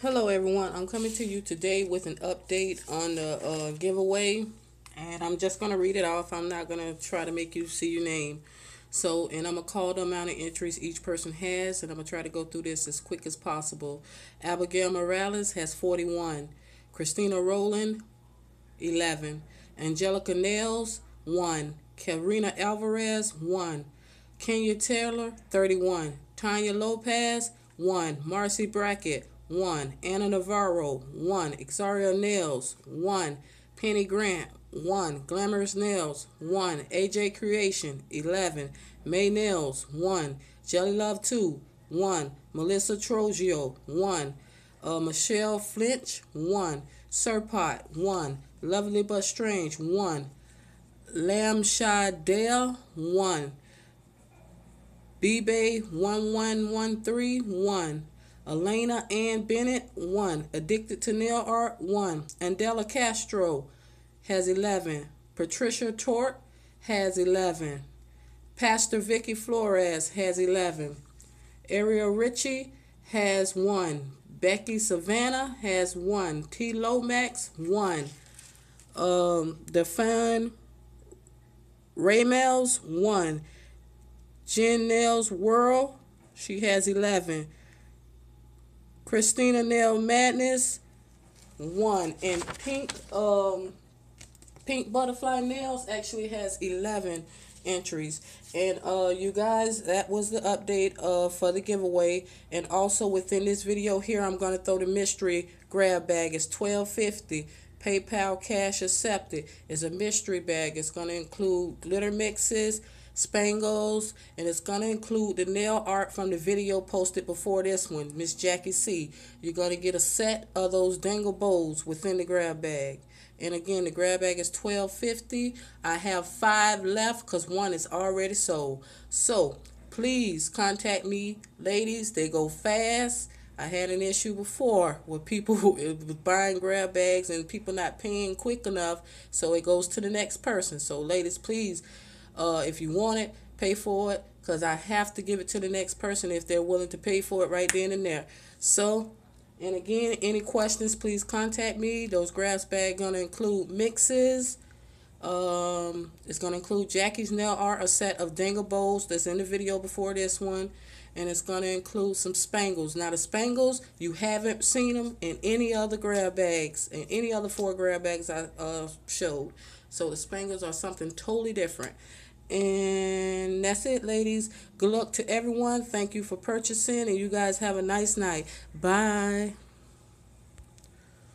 Hello everyone, I'm coming to you today with an update on the uh, giveaway and I'm just going to read it off. I'm not going to try to make you see your name. So, and I'm going to call the amount of entries each person has and I'm going to try to go through this as quick as possible. Abigail Morales has 41. Christina Rowland, 11. Angelica Nails, 1. Karina Alvarez, 1. Kenya Taylor, 31. Tanya Lopez, 1. Marcy Brackett, 1. Anna Navarro, 1. Xaria Nails, 1. Penny Grant, 1. Glamorous Nails, 1. AJ Creation, 11. May Nails, 1. Jelly Love 2, 1. Melissa Trogio, 1. Uh, Michelle Flinch, 1. Serpot, 1. Lovely But Strange, 1. Lamb Dale, 1. B-Bay 1113, 1. Elena Ann Bennett, 1. Addicted to Nail Art, 1. Andela Castro has 11. Patricia Tort has 11. Pastor Vicky Flores has 11. Ariel Ritchie has 1. Becky Savannah has 1. T. Lomax, 1. Um, Define Raymels, 1. Jen Nails World, she has 11. Christina Nail Madness, one. And Pink um Pink Butterfly Nails actually has 11 entries. And uh you guys, that was the update uh for the giveaway. And also within this video here, I'm going to throw the mystery grab bag. It's 12.50. PayPal cash accepted. It's a mystery bag. It's going to include glitter mixes, spangles, and it's going to include the nail art from the video posted before this one, Miss Jackie C. You're going to get a set of those dangle bowls within the grab bag. And again, the grab bag is twelve fifty. I have five left because one is already sold. So please contact me, ladies. They go fast. I had an issue before with people who buying grab bags and people not paying quick enough, so it goes to the next person. So ladies, please uh, if you want it, pay for it because I have to give it to the next person if they're willing to pay for it right then and there. So, and again, any questions, please contact me. Those grabs bag going to include mixes. Um, it's going to include Jackie's Nail Art, a set of dangle bowls that's in the video before this one. And it's going to include some spangles. Now, the spangles, you haven't seen them in any other grab bags, in any other four grab bags I uh, showed. So the spangles are something totally different. And that's it, ladies. Good luck to everyone. Thank you for purchasing, and you guys have a nice night. Bye.